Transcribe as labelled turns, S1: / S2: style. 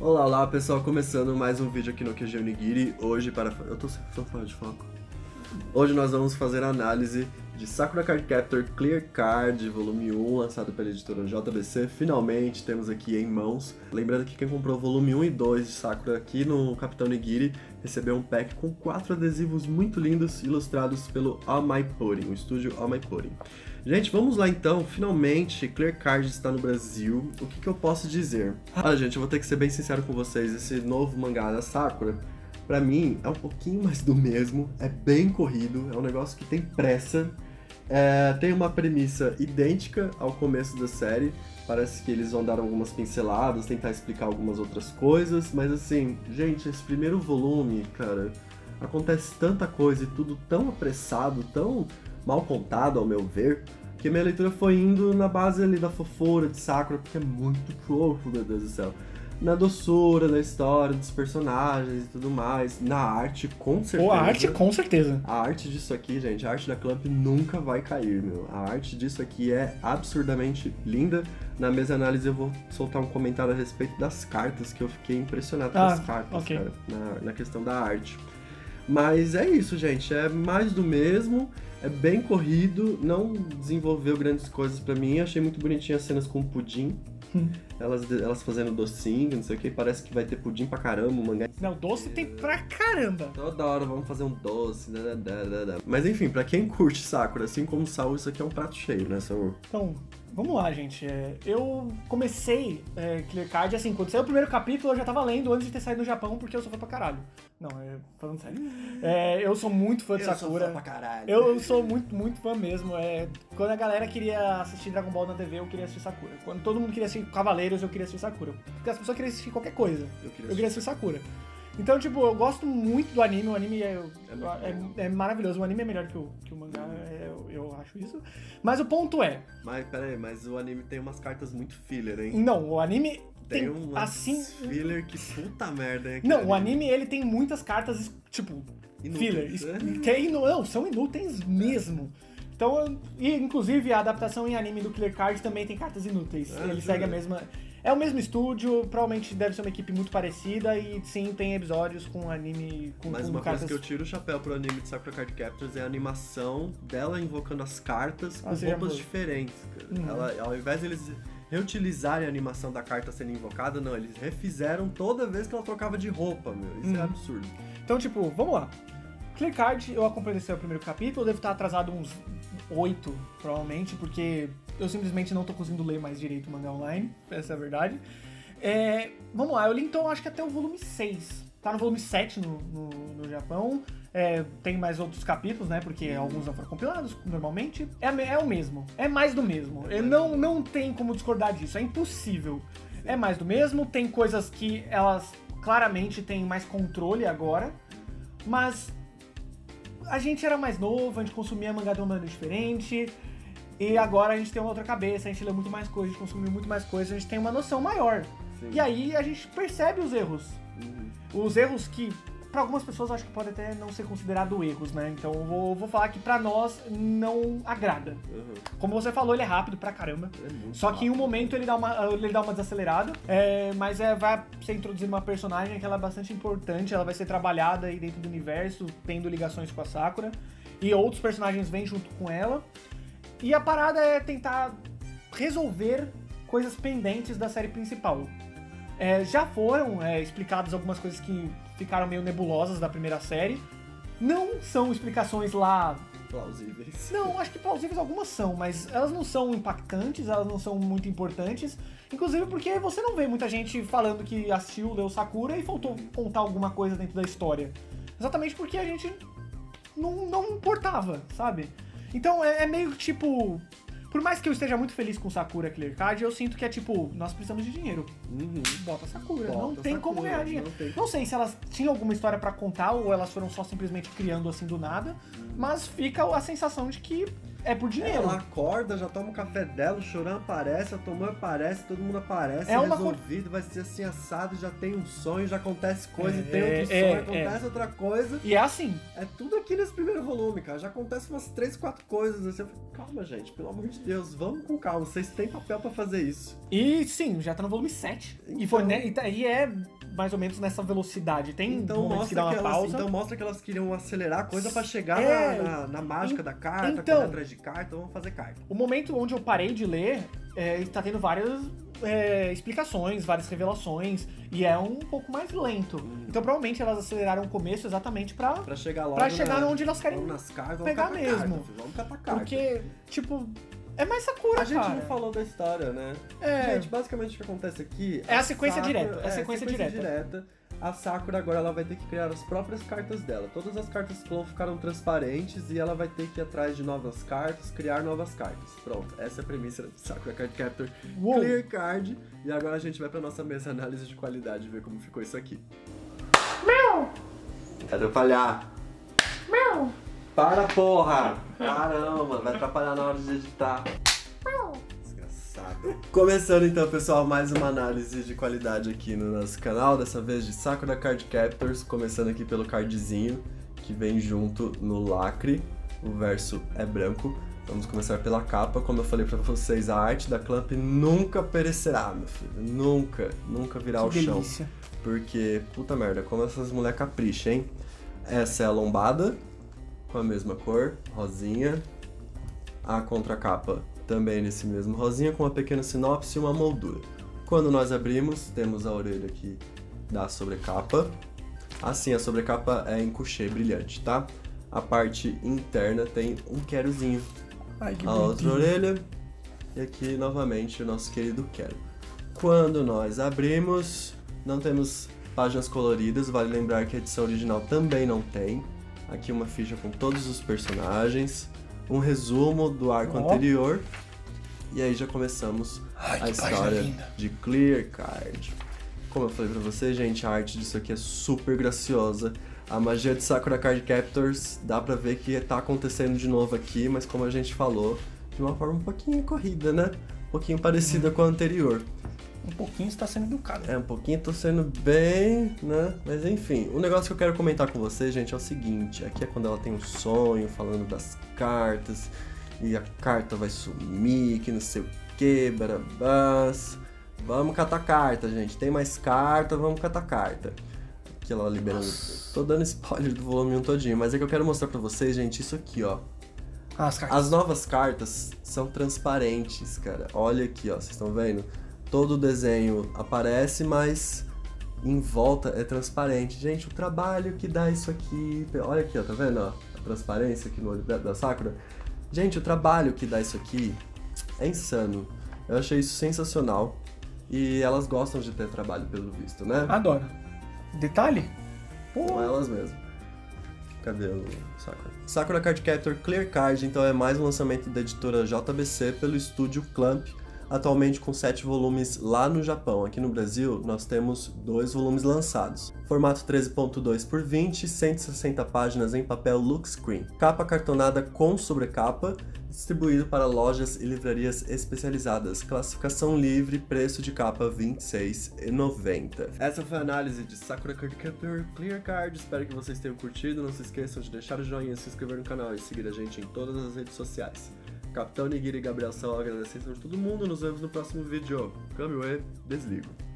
S1: Olá, olá pessoal, começando mais um vídeo aqui no QG Unigiri. Hoje para. Eu tô fora de foco. Hoje nós vamos fazer análise de Sakura Card Captor Clear Card, volume 1, lançado pela editora JBC. Finalmente temos aqui em mãos. Lembrando que quem comprou volume 1 e 2 de Sakura aqui no Capitão Nigiri recebeu um pack com quatro adesivos muito lindos, ilustrados pelo All My Pudding, o estúdio All My Pudding. Gente, vamos lá então. Finalmente, Clear Card está no Brasil. O que, que eu posso dizer? Ah, gente, eu vou ter que ser bem sincero com vocês. Esse novo mangá da Sakura, pra mim, é um pouquinho mais do mesmo. É bem corrido, é um negócio que tem pressa. É, tem uma premissa idêntica ao começo da série. Parece que eles vão dar algumas pinceladas, tentar explicar algumas outras coisas, mas assim, gente, esse primeiro volume, cara, acontece tanta coisa e tudo tão apressado, tão mal contado, ao meu ver, que minha leitura foi indo na base ali da fofura de Sakura, porque é muito fofo, meu Deus do céu na doçura na história dos personagens e tudo mais, na arte, com certeza.
S2: Ou a arte, com certeza.
S1: A arte disso aqui, gente, a arte da Clamp nunca vai cair, meu. A arte disso aqui é absurdamente linda. Na mesa análise eu vou soltar um comentário a respeito das cartas, que eu fiquei impressionado com
S2: Ah,
S1: as cartas,
S2: ok.
S1: cara, na, na questão da arte. Mas é isso, gente. É mais do mesmo. É bem corrido. Não desenvolveu grandes coisas pra mim. Achei muito bonitinho as cenas com pudim. Elas, elas fazendo docinho, não sei o que. Parece que vai ter pudim pra caramba. O mangá
S2: Não, doce tem pra caramba.
S1: Toda hora vamos fazer um doce, da, da, da, da. Mas enfim, pra quem curte Sakura, assim como o Saul, isso aqui é um prato cheio, né, Saul?
S2: Então, vamos lá, gente. É, eu comecei é, Clear Card, assim, quando saiu o primeiro capítulo, eu já tava lendo antes de ter saído no Japão, porque eu sou fã pra caralho. Não, é, falando sério. É, eu sou muito fã de Sakura.
S1: caralho.
S2: Eu, eu sou muito, muito fã mesmo. É, quando a galera queria assistir Dragon Ball na TV, eu queria assistir Sakura. Quando todo mundo queria assistir Cavaleiros, eu queria assistir Sakura. Porque as pessoas queriam assistir qualquer coisa.
S1: Eu queria
S2: Eu queria assistir Sakura. Então, tipo, eu gosto muito do anime. O anime é,
S1: É
S2: é, maravilhoso. O anime é melhor que o, que o mangá, é, eu, eu acho isso. Mas o ponto é,
S1: Mas pera aí, mas o anime tem umas cartas muito filler, hein?
S2: não, o anime
S1: Tem,
S2: tem,
S1: um
S2: assim...
S1: filler que puta merda, hein?
S2: Não, o anime, ele tem muitas cartas, tipo,
S1: Inúteis.
S2: filler. Que é inu- não, são inúteis mesmo. Então, e, inclusive, a adaptação em anime do Clear Card também tem cartas inúteis.
S1: Ah,
S2: Ele
S1: jura?
S2: segue a mesma... É o mesmo estúdio, provavelmente deve ser uma equipe muito parecida e sim, tem episódios com anime com,
S1: Mas
S2: com
S1: uma
S2: cartas...
S1: coisa que eu tiro o chapéu pro anime de Sakura Card Captors é a animação dela invocando as cartas com
S2: Ah,
S1: roupas diferentes.
S2: Uhum.
S1: Ela, ao invés de eles reutilizarem a animação da carta sendo invocada, não, eles refizeram toda vez que ela trocava de roupa, meu. Isso é
S2: Uhum.
S1: absurdo.
S2: Então, tipo, vamos lá. Clear Card, eu acompanhei esse primeiro capítulo, eu devo estar atrasado uns oito, provavelmente, porque eu simplesmente não tô conseguindo ler mais direito o mangá online, essa é a verdade. É, vamos lá, eu li então acho que até o volume 6. Tá no volume 7 no, no, no Japão. É, tem mais outros capítulos, né? Porque alguns não foram compilados normalmente. É, é o mesmo. É mais do mesmo. É, não, não tem como discordar disso. É impossível. É mais do mesmo. Tem coisas que elas claramente têm mais controle agora. Mas a gente era mais novo, a gente consumia mangá de uma maneira diferente. E agora a gente tem uma outra cabeça, a gente lê muito mais coisas, a gente consumiu muito mais coisas, a gente tem uma noção maior.
S1: Sim.
S2: E aí a gente percebe os erros.
S1: Uhum.
S2: Os erros que, pra algumas pessoas, acho que pode até não ser considerado erros, né? Então eu vou, vou falar que pra nós não agrada.
S1: Uhum.
S2: Como você falou, ele é rápido pra caramba.
S1: É
S2: Só que em um
S1: rápido.
S2: momento ele dá uma, ele dá uma desacelerada, é, mas é, vai ser introduzida uma personagem que ela é bastante importante, ela vai ser trabalhada aí dentro do universo, tendo ligações com a Sakura, e outros personagens vêm junto com ela. E a parada é tentar resolver coisas pendentes da série principal. É, já foram é, explicadas algumas coisas que ficaram meio nebulosas da primeira série. Não são explicações lá
S1: Plausíveis.
S2: não, acho que plausíveis algumas são, mas elas não são impactantes, elas não são muito importantes. Inclusive porque você não vê muita gente falando que assistiu, leu Sakura e faltou contar alguma coisa dentro da história. Exatamente porque a gente não, não importava, sabe? Então é, é meio tipo. Por mais que eu esteja muito feliz com Sakura Clear Card, eu sinto que é tipo, nós precisamos de dinheiro.
S1: Uhum.
S2: Bota Sakura. não
S1: Bota
S2: tem como
S1: Sakura,
S2: ganhar dinheiro.
S1: não tem.
S2: Não sei se elas tinham alguma história pra contar ou elas foram só simplesmente criando assim do nada,
S1: Uhum.
S2: mas fica a sensação de que é por dinheiro.
S1: Ela acorda, já toma o café dela, o chorão aparece, a Tomã aparece, todo mundo aparece,
S2: É uma
S1: resolvido, vai ser assim assado, já tem um sonho, já acontece coisa,
S2: É,
S1: e tem outro
S2: é,
S1: sonho,
S2: é.
S1: acontece outra coisa.
S2: E é assim.
S1: É tudo aqui nesse primeiro volume, cara. Já acontece umas três, quatro coisas. Assim, eu falo, calma, gente, pelo amor de Deus, vamos com calma. Vocês têm papel pra fazer isso.
S2: E sim, já tá no volume 7. E,
S1: Então-
S2: foi, né, e, tá- e é mais ou menos nessa velocidade. Tem
S1: Então
S2: momentos que
S1: mostra
S2: dá
S1: que,
S2: uma
S1: elas,
S2: pausa.
S1: então mostra que elas queriam acelerar a coisa pra chegar
S2: É.
S1: na, na- na mágica da carta,
S2: então.
S1: correr atrás de carta, vamos fazer carta.
S2: O momento onde eu parei de ler, é, está tendo várias é, explicações, várias revelações, e é um pouco mais lento. Então provavelmente elas aceleraram o começo exatamente pra,
S1: Pra chegar logo
S2: pra chegar
S1: na,
S2: onde elas querem.
S1: nas cartas,
S2: pegar mesmo.
S1: Carta, filho, vamos catar carta.
S2: Porque, tipo, é mais Sakura,
S1: A gente
S2: cara.
S1: não falou da história, né?
S2: É,
S1: Gente, basicamente o que acontece aqui...
S2: É a sequência
S1: Sakura-
S2: direta, é a sequência direta.
S1: A Sakura agora ela vai ter que criar as próprias cartas dela. Todas as cartas clone ficaram transparentes e ela vai ter que ir atrás de novas cartas, criar novas cartas. Pronto, essa é a premissa do Sakura Card Captor
S2: uou.
S1: Clear Card. E agora a gente vai pra nossa mesa análise de qualidade ver como ficou isso aqui. Vai atrapalhar. Para, porra! Caramba, vai atrapalhar na hora de editar. Desgraçado. Começando então, pessoal, mais uma análise de qualidade aqui no nosso canal, dessa vez de Sakura Card Captors, começando aqui pelo cardzinho que vem junto no lacre. O verso é branco. Vamos começar pela capa. Como eu falei pra vocês, a arte da Clamp nunca perecerá, meu filho. Nunca, nunca virá ao chão. Porque, puta merda, como essas mulher capricha, hein? Essa é a lombada, com a mesma cor, rosinha. A contracapa também nesse mesmo rosinha, com uma pequena sinopse e uma moldura. Quando nós abrimos, temos a orelha aqui da sobrecapa. Assim, a sobrecapa é em couchê brilhante, tá? A parte interna tem um querozinho
S2: Ai, que
S1: a outra
S2: bonitinho.
S1: orelha e aqui novamente o nosso querido Quero. Quando nós abrimos, não temos páginas coloridas, vale lembrar que a edição original também não tem. Aqui uma ficha com todos os personagens, um resumo do arco
S2: Ó.
S1: anterior e aí já começamos
S2: Ai,
S1: a história de Clear Card. Como eu falei pra você, gente, a arte disso aqui é super graciosa. A magia de Sakura Card Captors dá pra ver que tá acontecendo de novo aqui, mas como a gente falou, de uma forma um pouquinho corrida, né? Um pouquinho parecida com a anterior.
S2: Um pouquinho está sendo educado.
S1: É, um pouquinho tô sendo bem, né? Mas enfim, o negócio que eu quero comentar com vocês, gente, é o seguinte: aqui é quando ela tem um sonho falando das cartas, e a carta vai sumir, que não sei o que, barabás. Vamos catar carta, gente. Tem mais carta, vamos catar carta. Aqui ela liberando. Tô dando spoiler do volume 1 todinho, mas é que eu quero mostrar pra vocês, gente, isso aqui, ó.
S2: Ah, as.
S1: As novas cartas são transparentes, cara. Olha aqui, ó, vocês estão vendo? Todo o desenho aparece, mas em volta é transparente. Gente, o trabalho que dá isso aqui. Olha aqui, ó, tá vendo? Ó, a transparência aqui no olho da da Sakura. Gente, o trabalho que dá isso aqui é insano. Eu achei isso sensacional. E elas gostam de ter trabalho, pelo visto, né?
S2: Adoro. Detalhe?
S1: Com elas mesmo. Cadê o Sakura? Sakura Card Captor Clear Card, então é mais um lançamento da editora JBC pelo estúdio Clamp, atualmente com 7 volumes lá no Japão. Aqui no Brasil, nós temos dois volumes lançados. Formato 13.2 por 20, 160 páginas em papel look screen. Capa cartonada com sobrecapa, distribuído para lojas e livrarias especializadas. Classificação livre, preço de capa R$ 26,90. Essa foi a análise de Sakura Card Captor Clear Card. Espero que vocês tenham curtido. Não se esqueçam de deixar o joinha, se inscrever no canal e seguir a gente em todas as redes sociais. Capitão Nigiri e Gabriel Sal agradecendo a todo mundo. Nos vemos no próximo vídeo. Kamiwe, desligo.